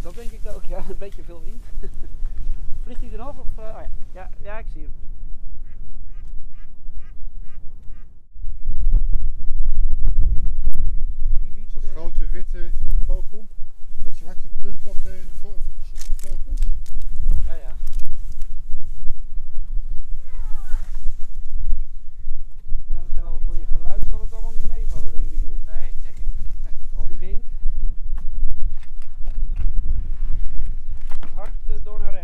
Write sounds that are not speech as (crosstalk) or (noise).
Dat denk ik ook, ja. Een beetje veel wind. (laughs) Vliegt hij eraf? Of, eh, oh ja. ja. Ja, ik zie hem. Zo'n eh, grote witte vogel met zwarte punt op de. perdona